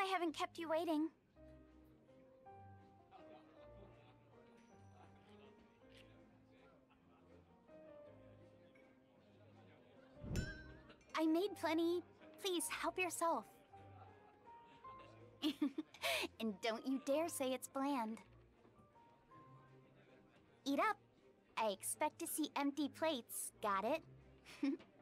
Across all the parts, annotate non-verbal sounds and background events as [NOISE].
I haven't kept you waiting. I made plenty. Please help yourself. [LAUGHS] and don't you dare say it's bland. Eat up. I expect to see empty plates. Got it? [LAUGHS]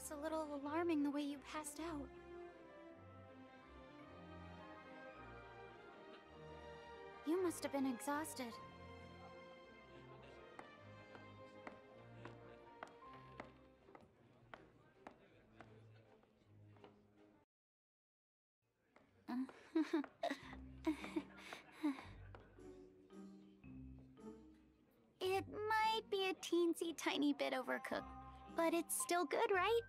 was a little alarming the way you passed out. You must have been exhausted. [LAUGHS] It might be a teensy tiny bit overcooked, but it's still good, right?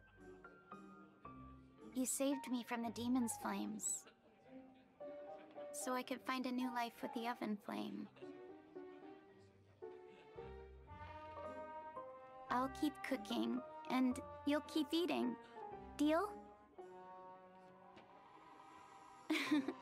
You saved me from the demon's flames. So I could find a new life with the oven flame. I'll keep cooking, and you'll keep eating. Deal? [LAUGHS]